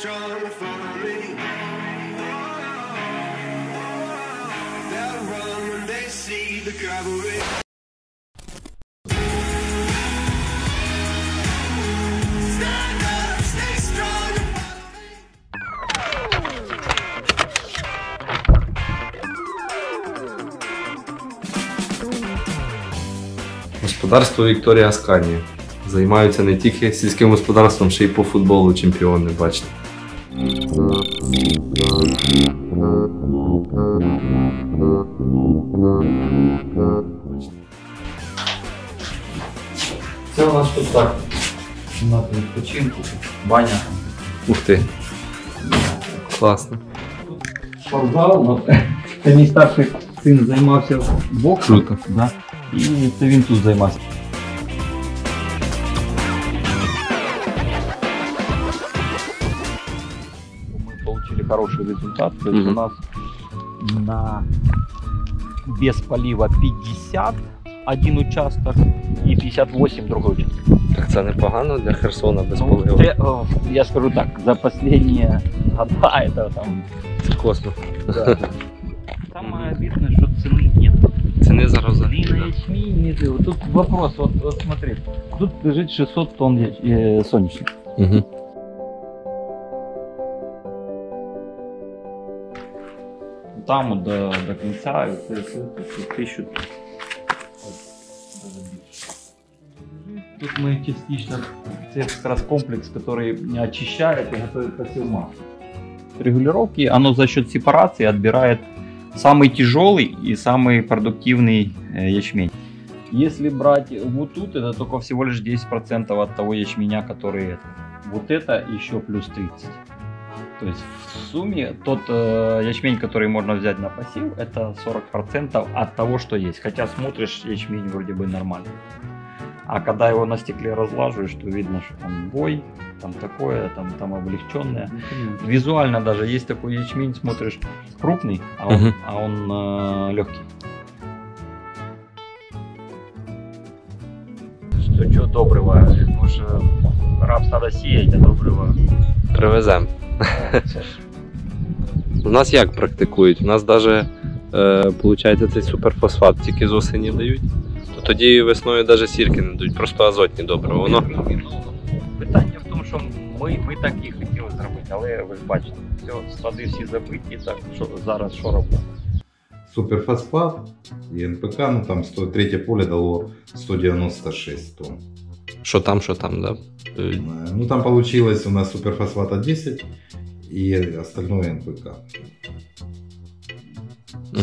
strong follow me. They'll run when they see the cavalry. Господарство Вікторія Асканія. Займаються не тільки сільським господарством, ще й по футболу чемпіони, бачите. Це у нас тут так. Кімната відпочинку, баня. Ух ти. Класно. Спортзал. От, Це мій старший син займався боксом. Круто. Да? І це він тут займався. хороший результат. То есть Мгм. у нас на без полива 50 один участок и 58 другой участок. Так це непогано для Херсона без Ну, поливу. те- о, я скажу так, за последние года это там... Це класно. Самое обидное, что цены нет. Ціни зараз Ни взагалі. на да. ячмень, ни на- Тут вопрос, вот, вот смотри, тут лежит 600 тонн яч- э, соняшника. Мгм. Вот до, до конца, и це тисячу. Тут мы частично, это как раз комплекс, который очищает и готовит посев масла. Регулировки, оно за счет сепарации отбирает самый тяжелый и самый продуктивный ячмень. Если брать вот тут, это только всего лишь 10% от того ячменя, который это. Вот это еще плюс 30. То есть в сумме тот э, ячмень, который можно взять на пассив, это 40% от того, что есть. Хотя смотришь, ячмень вроде бы нормальный. А когда его на стекле разлаживаешь, то видно, что там бой, там такое, там, там облегченное. Визуально даже есть такой ячмень, смотришь, крупный, а он, Мгм. а он легкий. Что, что доброго? Може, рапс надо сіяти, а доброго. Привеземо. У нас як практикують? У нас навіть е, виходить, цей суперфосфат тільки з осені дають, то тоді весною навіть сірки не дають, просто азотні добре. Воно Ну, питання в тому, що ми, ми так і хотіли зробити, але ви ж бачите, все, склади всі забиті, так що зараз що робимо? Суперфосфат и НПК, ну там 100, третье поле дало 196 тонн. що там, що там, да? Е, Э, Ну там получилось у нас суперфосфата 10 и остальное НПК.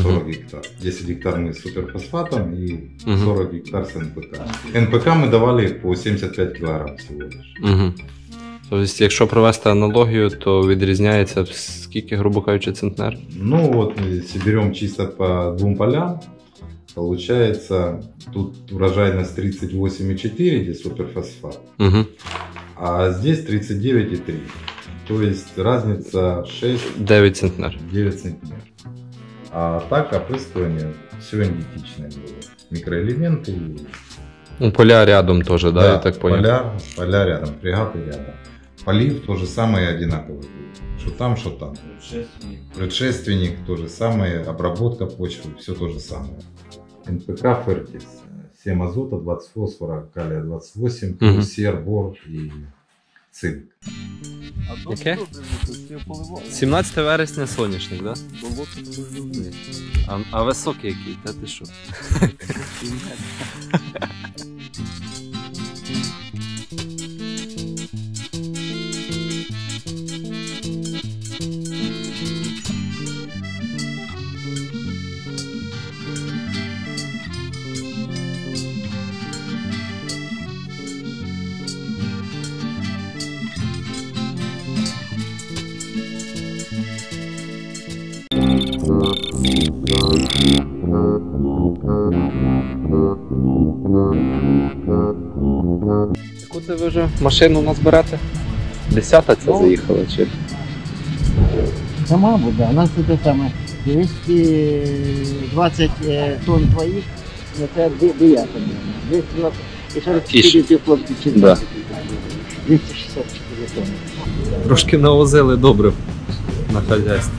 40 гектар. 10 гектар мы с суперфосфатом и Мгм. 40 гектар с НПК. НПК мы давали по 75 килограмм всего лишь. Угу. Тобто, якщо провести аналогію, то відрізняється скільки, грубо кажучи, центнер? Ну вот, если берем чисто по двум полям, получается тут урожайность 38,4, где суперфосфат, Угу. а здесь 39,3. То есть разница 6 9 центнер. 9 центнеров. А так опрыскивание все идентичное было. Микроэлементы. Ну, поля рядом теж, да, я так понял. Поля, поля рядом, фрегаты рядом. Полив то же самое одинаковый был. Что там, что там. Предшественник то же самое, обработка почвы, все то же самое. НПК Фертис. 7 азота, 20 фосфора, калия 28, Мгм. плюс сер, бор и цинк. Яке? 17 вересня соняшник, да? А, а високий який? Та ти що? Яку це ви вже машину берете? Десята це Ну. заїхала чи? Да, мабуть, да. У нас тут саме 220 е, тонн твоїх, це де- дев'ята. 220 і 44 ці хлопці чи Да. 264 тонны. Трошки навозили добре на хазяйство.